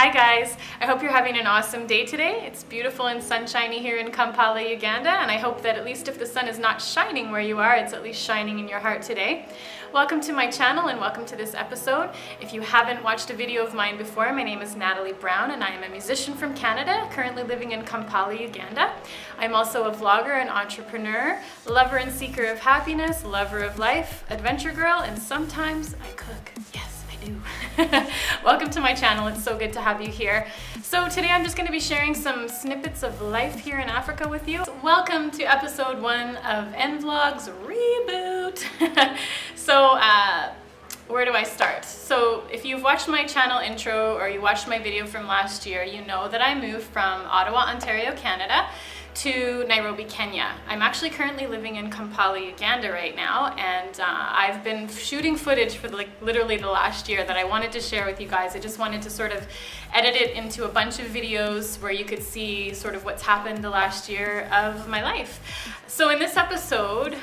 Hi guys, I hope you're having an awesome day today. It's beautiful and sunshiny here in Kampala, Uganda, and I hope that at least if the sun is not shining where you are, it's at least shining in your heart today. Welcome to my channel and welcome to this episode. If you haven't watched a video of mine before, my name is Natalie Brown and I am a musician from Canada, currently living in Kampala, Uganda. I'm also a vlogger and entrepreneur, lover and seeker of happiness, lover of life, adventure girl, and sometimes I cook. Yes. Welcome to my channel, it's so good to have you here. So today I'm just going to be sharing some snippets of life here in Africa with you. Welcome to episode one of N-Vlogs Reboot. so uh, where do I start? So if you've watched my channel intro or you watched my video from last year, you know that I moved from Ottawa, Ontario, Canada to Nairobi, Kenya. I'm actually currently living in Kampala, Uganda right now, and uh, I've been shooting footage for like literally the last year that I wanted to share with you guys. I just wanted to sort of edit it into a bunch of videos where you could see sort of what's happened the last year of my life. So in this episode,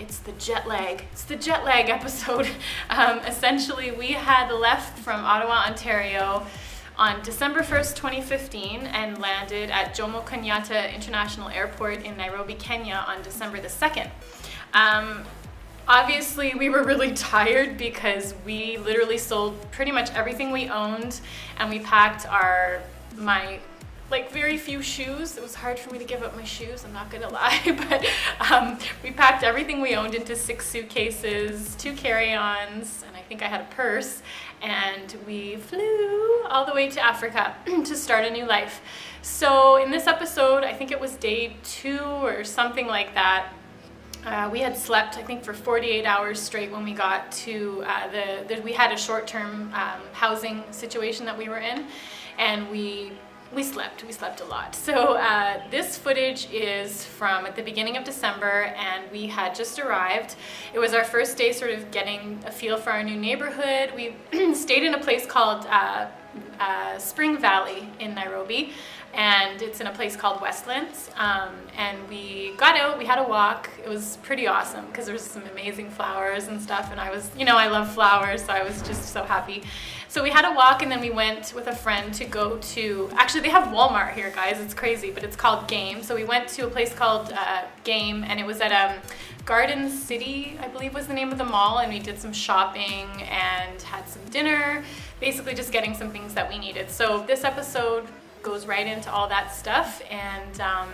it's the jet lag. It's the jet lag episode. Um, essentially, we had left from Ottawa, Ontario on December 1st, 2015 and landed at Jomo Kenyatta International Airport in Nairobi, Kenya on December the 2nd. Um, obviously we were really tired because we literally sold pretty much everything we owned and we packed our my like very few shoes. It was hard for me to give up my shoes, I'm not gonna lie, but um, we packed everything we owned into six suitcases, two carry-ons, and I think I had a purse, and we flew all the way to Africa to start a new life. So in this episode, I think it was day two or something like that, uh, we had slept, I think, for 48 hours straight when we got to uh, the, the, we had a short-term um, housing situation that we were in, and we we slept. We slept a lot. So uh, this footage is from at the beginning of December and we had just arrived. It was our first day sort of getting a feel for our new neighborhood. We stayed in a place called uh, uh, Spring Valley in Nairobi and it's in a place called Westlands. Um, and we got out, we had a walk. It was pretty awesome because there was some amazing flowers and stuff. And I was, you know, I love flowers, so I was just so happy. So we had a walk and then we went with a friend to go to, actually they have Walmart here guys, it's crazy, but it's called Game. So we went to a place called uh, Game and it was at um, Garden City, I believe was the name of the mall, and we did some shopping and had some dinner, basically just getting some things that we needed. So this episode goes right into all that stuff and um,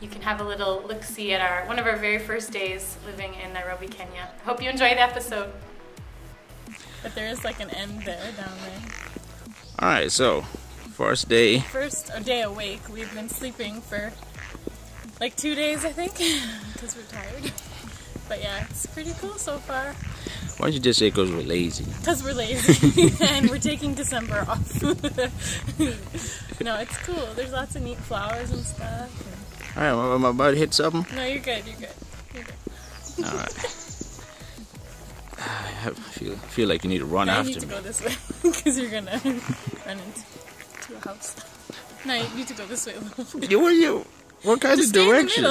you can have a little look-see at our one of our very first days living in Nairobi, Kenya. Hope you enjoy the episode. But there is like an end there down there. Alright, so first day. First day awake. We've been sleeping for like two days, I think, because we're tired. But yeah, it's pretty cool so far. Why don't you just say because we're lazy? Because we're lazy and we're taking December off. no, it's cool. There's lots of neat flowers and stuff. All right, am I about to hit something? No, you're good. You're good. You're good. All right. I feel feel like you need to run no, after me. You need me. to go this way because you're gonna run into a house. No, you need to go this way. you what you? What kind Just of direction?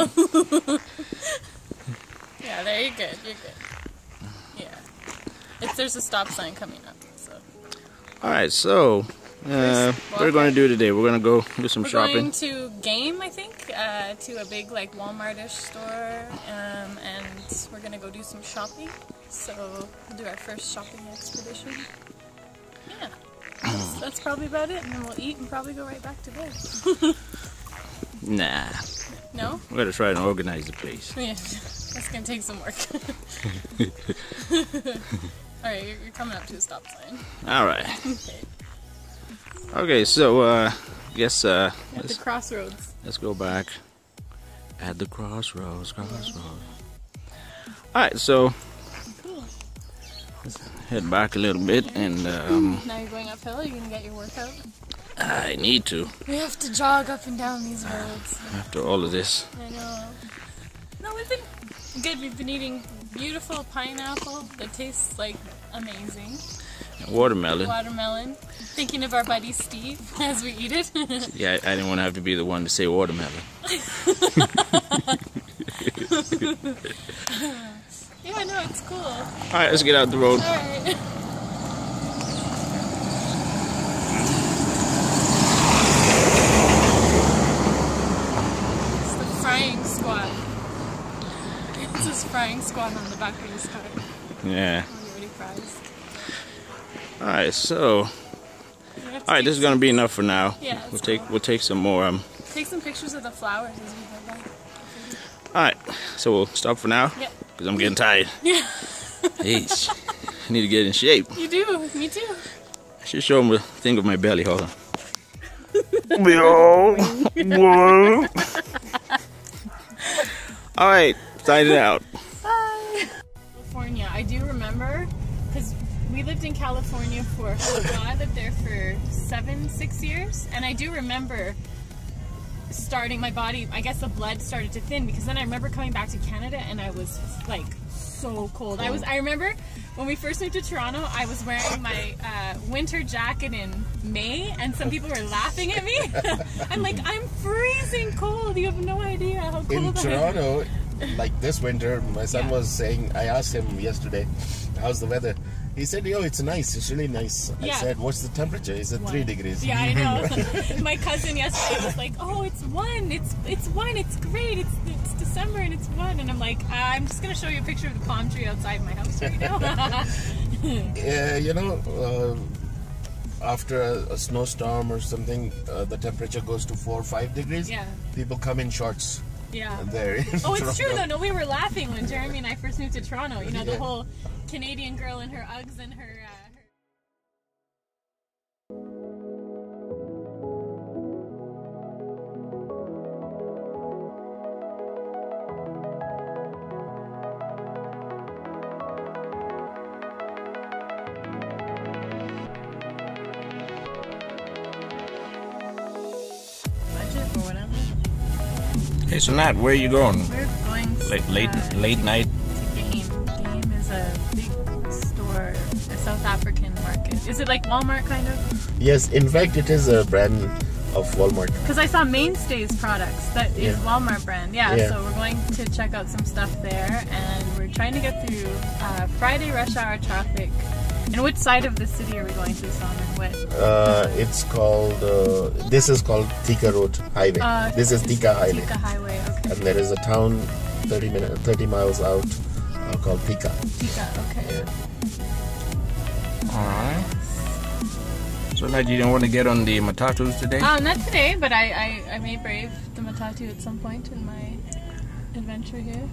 yeah, there you're good. You're good. Yeah, If there's a stop sign coming up. So. All right, so uh, what we're going to do today? We're going to go do some we're shopping. We're going to Game, I think, uh, to a big like Walmart-ish store, um, and we're going to go do some shopping. So we'll do our first shopping expedition. Yeah, that's, that's probably about it, and then we'll eat and probably go right back to bed. nah. No? We're going to try and organize the place. Yeah, that's going to take some work. Alright, you're, you're, coming up to a stop sign. Alright. Okay. Okay, so, uh, I guess, uh... At the crossroads. Let's go back. At the crossroads, crossroads. Alright, so... Head back a little bit and, um... Now you're going uphill, are you gonna get your workout? I need to. We have to jog up and down these roads. After all of this. I know. No, we've been good. We've been eating beautiful pineapple that tastes like amazing. And watermelon. Watermelon. Thinking of our buddy Steve as we eat it. yeah, I didn't want to have to be the one to say watermelon. Yeah, no, it's cool. All right, let's get out the road. All right. It's the frying squad. It's his frying squad on the back of his car. Yeah. All right, so. All right, this is gonna be enough for now. Yeah. We'll take cool. we'll take some more. Um. Take some pictures of the flowers as we go by. All right, so we'll stop for now. Yep. Cause I'm getting tired. Yeah, Jeez. I need to get in shape. you do. Me too. I should show them the thing of my belly. Hold on. All right. Sign it out. California. I do remember because we lived in California for well, I lived there for seven, six years, and I do remember starting my body. I guess the blood started to thin because then I remember coming back to Canada and I was like so cold. I was. I remember when we first moved to Toronto. I was wearing my uh, winter jacket in May, and some people were laughing at me. I'm like, I'm freezing cold. You have no idea how cold in I am. Toronto, like this winter, my son Yeah. was saying, I asked him yesterday, how's the weather? He said, yo, it's nice. It's really nice. I said, what's the temperature? He said, three One. degrees. Yeah, I know. My cousin yesterday was like, "Oh, it's one. It's it's one. It's great. It's it's December and it's one." And I'm like, uh, "I'm just gonna show you a picture of the palm tree outside my house right now." Yeah, you know, uh, after a, a snowstorm or something, uh, the temperature goes to four or five degrees. yeah, People come in shorts yeah. there. Oh, it's true though. No, we were laughing when Jeremy and I first moved to Toronto. You know, the Yeah. whole Canadian girl in her Uggs and her. Uh, Hey, so Nat, where are you going? We're going Late, late, uh, late night. to Game. Game is a big store, a South African market. Is it like Walmart kind of? Yes, in fact, it is a brand of Walmart. Because I saw Mainstays products that is Yeah. Walmart brand. Yeah, Yeah. so we're going to check out some stuff there, and we're trying to get through uh, Friday rush hour traffic. And which side of the city are we going to, this Salman? What? Uh, it's called, uh, this is called Thika Road Highway. Uh, this is Thika Highway. Thika Highway. Okay. And there is a town 30, minute, 30 miles out uh, called Thika. Thika. Okay. Yeah. All right. So Nat, you don't want to get on the matatus today? Uh, not today, but I, I, I may brave the Matatu at some point in my adventure here.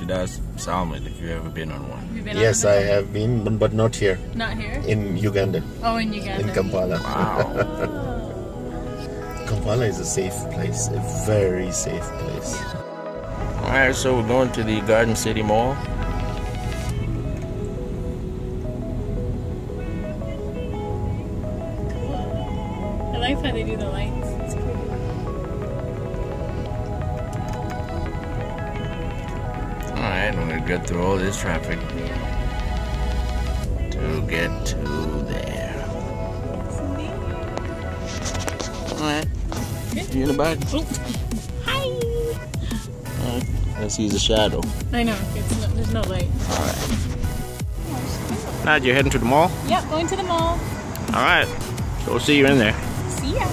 You does ask Salman if you've ever been on one. Have you been Yes, on I a have been, but- but not here. Not here. In Uganda, Oh, in Uganda. in Kampala. Wow. Kampala is a safe place, a very safe place. All right, so we're going to the Garden City Mall. I like how they do the lights. It's pretty. All right, we're gonna get through all this traffic to get to there. All right. You in the back? Oh. Hi. Uh, all right. Let's use the shadow. I know. It's no, there's no light. All right. Nat, you're heading to the mall? Yep, going to the mall. All right. So we'll see you in there. See ya.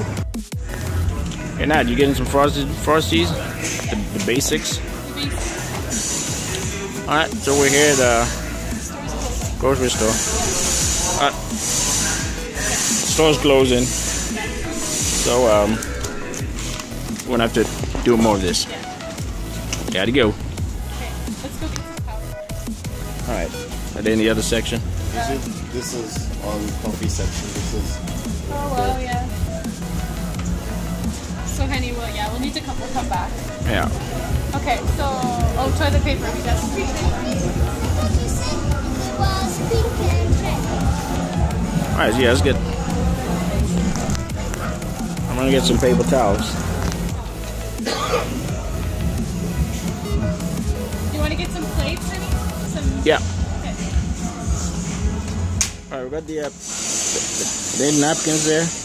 Hey, Nat, you getting some frosties? frosties? The, the basics? All right. So we're here at the grocery store. Uh, store's closing. So um, we're gonna have to do more of this. Gotta go. Okay, let's go get some power. All right. Are they in the other section? This is, this is all coffee section. This is Oh well, yeah. So honey, well, yeah, we'll need to come. We'll come back. Yeah. Okay, so oh, toilet paper. We got some toilet paper. All right. Yeah. Let's. I'm gonna get some paper towels. You want to get some plates? Some. Yeah. Okay. All right. We got the. Uh, the, the, the napkins there.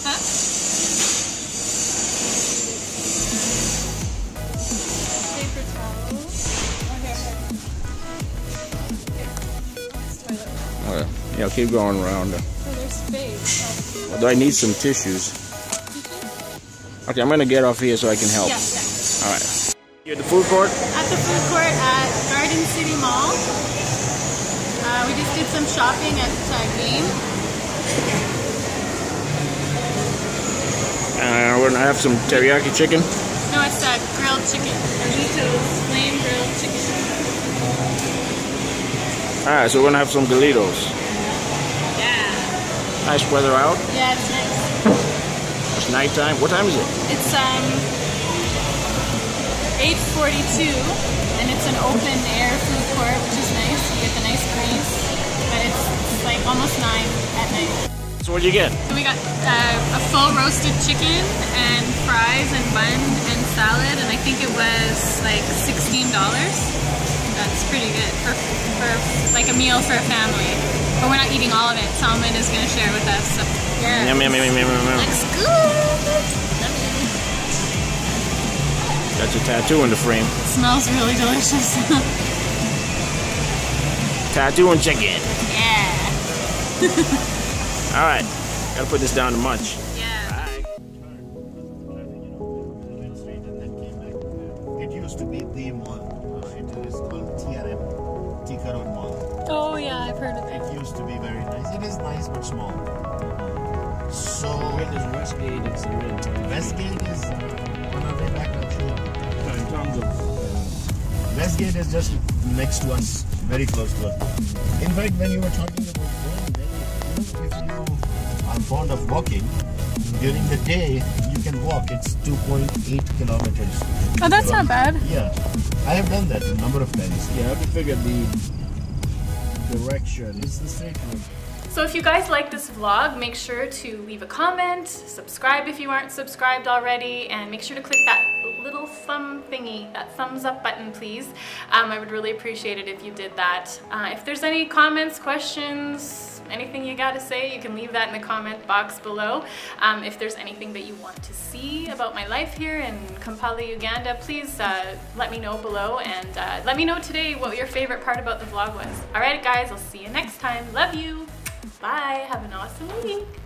Yeah. Keep going around. Oh, there's space. Although I need some tissues. Okay, I'm gonna get off here so I can help. Yeah, yeah. All right. You're at the food court. At the food court at Garden City Mall. Uh, we just did some shopping at uh, Game. Uh, we're gonna have some teriyaki chicken. No, it's uh, grilled chicken. Doritos, plain grilled chicken. Alright, so we're gonna have some Galitos. Nice weather out. Yeah, it's nice. It's nighttime. What time is it? It's um 8:42, and it's an open air food court, which is nice. You get the nice breeze, but it's, it's like almost nine at night. So what'd you get? So we got uh, a full roasted chicken and fries and bun and salad, and I think it was like sixteen dollars. That's pretty good for, for like a meal for a family. But we're not eating all of it. Salman is gonna share with us. So yeah, Yum, yum, yum, yum, yum, yum. looks good. Got your tattoo in the frame. smells really delicious. Tattoo and chicken. yeah, Alright. Gotta put this down to munch. It. It used to be very nice. It is nice but small. So is Westgate? It's a red. Westgate is on our way back actually. In terms of uh, Westgate is just next to us, very close to us. In fact, when you were talking about going there, you know, if you are fond of walking, during the day you can walk. It's 2.8 kilometers. Oh, that's not bad. Yeah, I have done that a number of times. Yeah, I have to figure the direction. It's the straight road. So if you guys like this vlog, make sure to leave a comment, subscribe if you aren't subscribed already, and make sure to click that little thumb thingy, that thumbs up button, please. Um, I would really appreciate it if you did that. Uh, if there's any comments, questions, anything you got to say, you can leave that in the comment box below. Um, if there's anything that you want to see about my life here in Kampala, Uganda, please uh, let me know below and uh, let me know today what your favorite part about the vlog was. Alright guys, I'll see you next time. Love you! Bye. Have an awesome week.